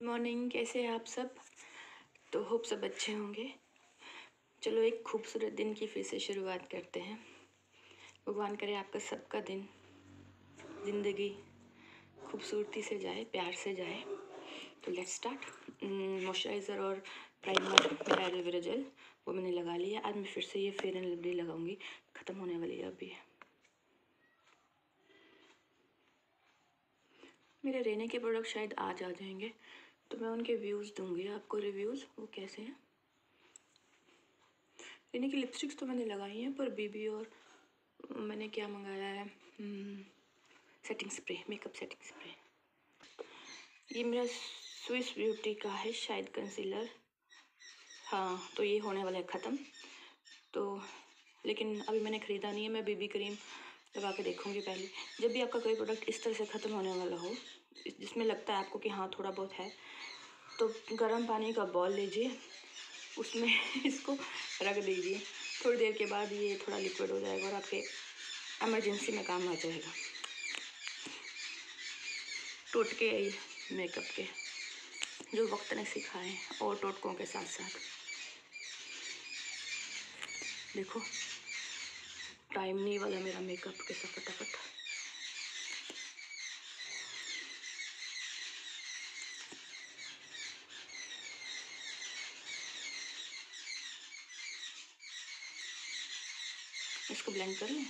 Morning, कैसे हैं आप सब? तो होप सब अच्छे होंगे। चलो एक खूबसूरत दिन की फिर से शुरुआत करते हैं। भगवान करे आपका सबका दिन, ज़िंदगी खूबसूरती से जाए, प्यार से जाए। तो लेट्स स्टार्ट मॉइस्चराइज़र और प्राइमर मेरा एलोवेरा जेल वो मैंने लगा लिया। आज मैं फिर से ये फेयर एंड लवली लगाऊँगी। ख़त्म होने वाली है अभी। मेरे रहने के प्रोडक्ट शायद आज आ जाएँगे। तो मैं उनके व्यूज़ दूँगी। आपको रिव्यूज़ वो कैसे हैं? यानी कि लिपस्टिक्स तो मैंने लगाई हैं, पर बीबी और मैंने क्या मंगाया है? Setting spray makeup setting spray ये मेरा स्विस ब्यूटी का है, शायद कंसीलर हाँ तो ये होने वाला है ख़त्म। तो लेकिन अभी मैंने ख़रीदा नहीं है, मैं बीबी क्रीम लगा के देखूँगी पहले। जब भी आपका कोई प्रोडक्ट इस तरह से ख़त्म होने वाला हो, जिसमें लगता है आपको कि हाँ थोड़ा बहुत है तो गर्म पानी का बॉल लीजिए। उसमें इसको रख दीजिए। थोड़ी देर के बाद ये थोड़ा लिक्विड हो जाएगा और आपके एमरजेंसी में काम आ जाएगा। टोटके आई मेकअप के जो वक्त ने सिखाए और टोटकों के साथ साथ। देखो टाइम नहीं वाला मेरा मेकअप के कैसा फटाफट। इसको ब्लेंड कर लें।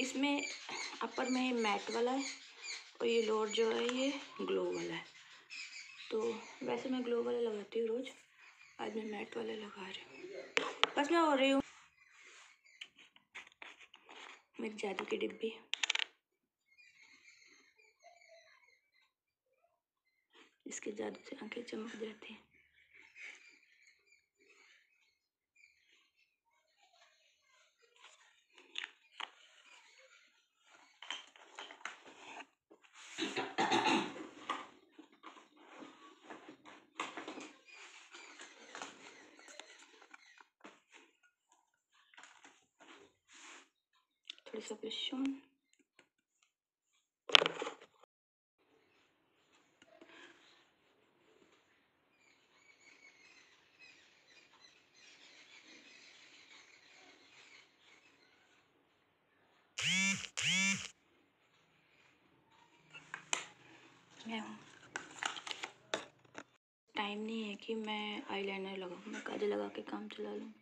इसमें अपर में ये मैट वाला है और ये लोअर जो है ये ग्लो वाला है। तो वैसे मैं ग्लो वाला लगाती हूँ रोज़, आज मैं मैट वाला लगा रही हूँ। बस मैं हो रही हूँ। मेरी जादू की डिब्बी। इसके जादू से आँखें चमक जाती हैं। ब्रश टाइम नहीं है कि मैं आईलाइनर लगाऊँ, मैं काजल लगा के काम चला लूँ।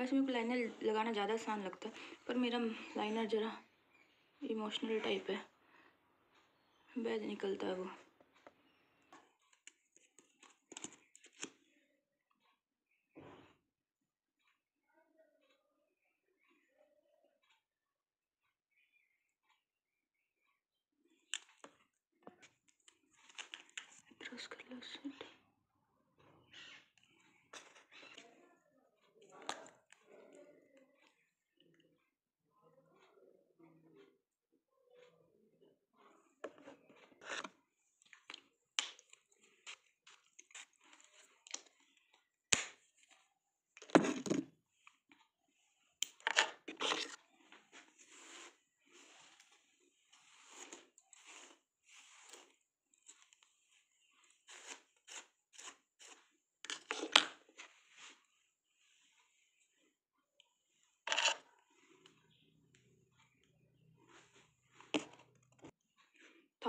वैसे मेरे को लाइनर लगाना ज़्यादा आसान लगता है, पर मेरा लाइनर ज़रा इमोशनल टाइप है। बैज निकलता है वो। कर लो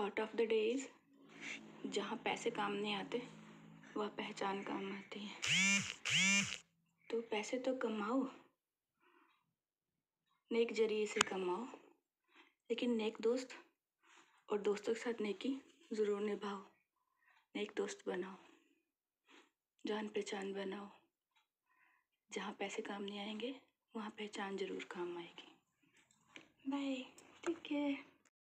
थॉट ऑफ़ द डेज़ जहाँ पैसे काम नहीं आते, वह पहचान काम आती है। तो पैसे तो कमाओ, नेक ज़रिए से कमाओ, लेकिन नेक दोस्त और दोस्तों के साथ नेकी ज़रूर निभाओ, नेक दोस्त बनाओ, जान पहचान बनाओ। जहाँ पैसे काम नहीं आएँगे, वहाँ पहचान ज़रूर काम आएगी। Bye take care